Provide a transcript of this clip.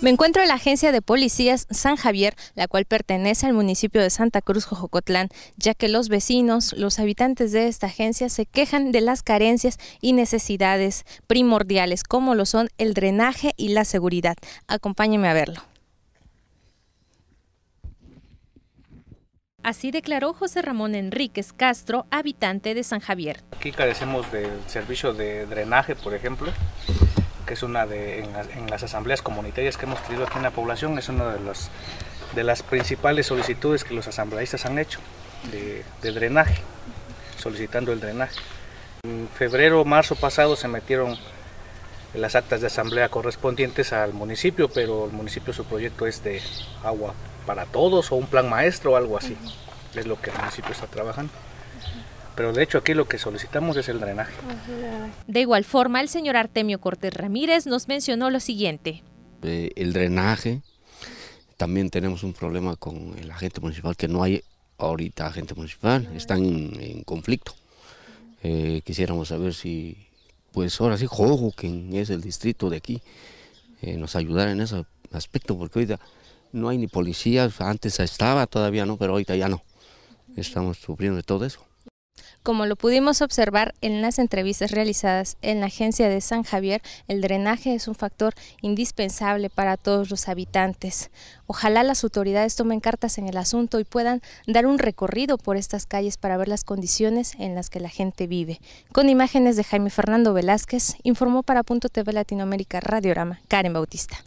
Me encuentro en la agencia de policías San Javier, la cual pertenece al municipio de Santa Cruz, Jojocotlán, ya que los vecinos, los habitantes de esta agencia se quejan de las carencias y necesidades primordiales, como lo son el drenaje y la seguridad. Acompáñeme a verlo. Así declaró José Ramón Enríquez Castro, habitante de San Javier. Aquí carecemos del servicio de drenaje, por ejemplo, que es una de, en, las asambleas comunitarias que hemos tenido aquí en la población, es una de, las de las principales solicitudes que los asambleístas han hecho de, drenaje, solicitando el drenaje. En febrero, marzo pasado se metieron las actas de asamblea correspondientes al municipio, pero el municipio su proyecto es de agua para todos o un plan maestro o algo así. Es lo que el municipio está trabajando pero de hecho aquí lo que solicitamos es el drenaje. De igual forma, el señor Artemio Cortés Ramírez nos mencionó lo siguiente. Eh, el drenaje, también tenemos un problema con el agente municipal, que no hay ahorita agente municipal, están en, conflicto. Eh, quisiéramos saber si, pues ahora sí, Jojo, que es el distrito de aquí, eh, nos ayudara en ese aspecto, porque ahorita no hay ni policías, antes estaba todavía no, pero ahorita ya no. Estamos sufriendo de todo eso. Como lo pudimos observar en las entrevistas realizadas en la agencia de San Javier, el drenaje es un factor indispensable para todos los habitantes. Ojalá las autoridades tomen cartas en el asunto y puedan dar un recorrido por estas calles para ver las condiciones en las que la gente vive. Con imágenes de Jaime Fernando Velázquez, informó para Punto TV Latinoamérica Radiorama Karen Bautista.